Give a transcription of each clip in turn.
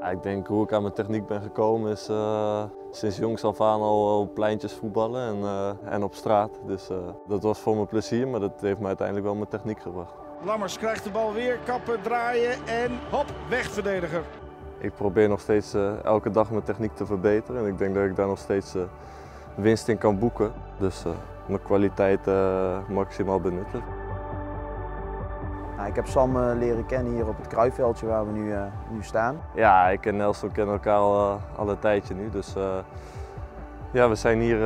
Ik denk hoe ik aan mijn techniek ben gekomen is uh, sinds jongs af aan al op pleintjes voetballen en, uh, en op straat. Dus uh, dat was voor mijn plezier, maar dat heeft me uiteindelijk wel mijn techniek gebracht. Lammers krijgt de bal weer, kappen, draaien en hop, wegverdediger. Ik probeer nog steeds elke dag mijn techniek te verbeteren en ik denk dat ik daar nog steeds winst in kan boeken. Dus mijn kwaliteit maximaal benutten. Nou, ik heb Sam uh, leren kennen hier op het kruifveldje waar we nu, uh, nu staan. Ja, ik en Nelson kennen elkaar al, uh, al een tijdje nu. Dus ja, we zijn hier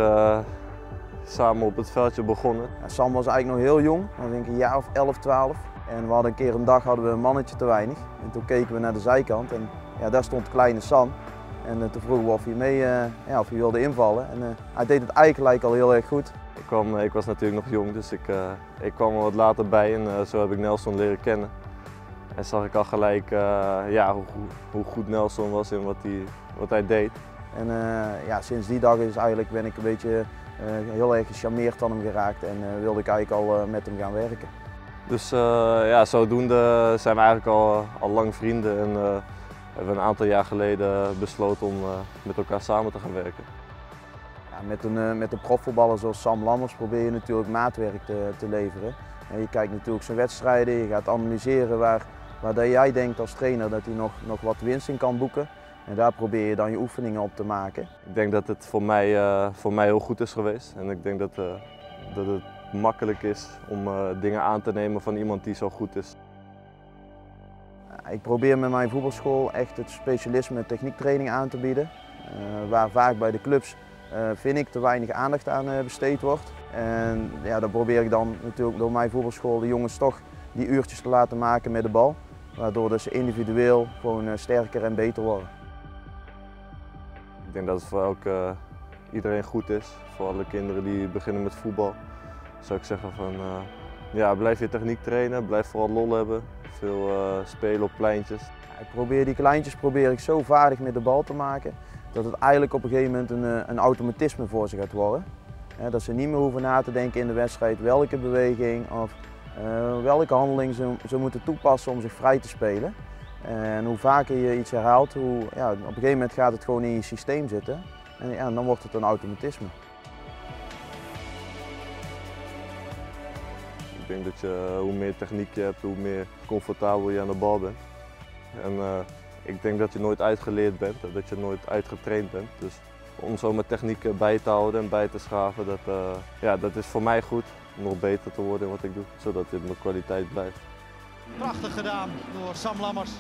samen op het veldje begonnen. Ja, Sam was eigenlijk nog heel jong, ik denk een jaar of 11, 12. En we hadden een keer een dag hadden we een mannetje te weinig. En toen keken we naar de zijkant en ja, daar stond kleine Sam. En toen vroegen we of hij, mee, ja, of hij wilde invallen. En hij deed het eigenlijk al heel erg goed. Ik, kwam, ik was natuurlijk nog jong, dus ik, ik kwam er wat later bij en zo heb ik Nelson leren kennen. En zag ik al gelijk ja, hoe, hoe, goed Nelson was en wat hij, wat hij deed. En ja, sinds die dag is eigenlijk, ben ik een beetje heel erg gecharmeerd aan hem geraakt en wilde ik eigenlijk al met hem gaan werken. Dus ja, zodoende zijn we eigenlijk al, al lang vrienden en hebben we een aantal jaar geleden besloten om met elkaar samen te gaan werken met, een, eh, met een profvoetballer zoals Sam Lammers probeer je natuurlijk maatwerk te, te leveren. En je kijkt natuurlijk zijn wedstrijden, je gaat analyseren waar, waar jij denkt als trainer dat hij nog, nog wat winst in kan boeken. En daar probeer je dan je oefeningen op te maken. Ik denk dat het voor mij, uh, voor mij heel goed is geweest. En ik denk dat, uh, dat het makkelijk is om uh, dingen aan te nemen van iemand die zo goed is. Ik probeer met mijn voetbalschool echt het specialisme techniektraining aan te bieden. waar vaak bij de clubs uh, vind ik te weinig aandacht aan besteed wordt. En ja, dan probeer ik dan natuurlijk door mijn voetbalschool de jongens toch die uurtjes te laten maken met de bal. Waardoor ze individueel gewoon sterker en beter worden. Ik denk dat het voor elke, iedereen goed is. Voor alle kinderen die beginnen met voetbal. Zou ik zeggen van ja, blijf je techniek trainen, blijf vooral lol hebben. Veel spelen op pleintjes. Ik probeer die kleintjes probeer ik zo vaardig met de bal te maken dat het eigenlijk op een gegeven moment een, eh, een automatisme voor ze gaat worden. dat ze niet meer hoeven na te denken in de wedstrijd welke beweging of uh, welke handeling ze, ze, moeten toepassen om zich vrij te spelen. En hoe vaker je iets herhaalt, hoe, ja, op een gegeven moment gaat het gewoon in je systeem zitten. En ja, dan wordt het een automatisme. Denk dat je, hoe meer techniek je hebt, hoe meer comfortabel je aan de bal bent. En, uh, ik denk dat je nooit uitgeleerd bent, dat je nooit uitgetraind bent. Dus om zo mijn technieken bij te houden en bij te schaven, dat, ja, dat is voor mij goed. Om nog beter te worden in wat ik doe, zodat dit mijn kwaliteit blijft. Prachtig gedaan door Sam Lammers.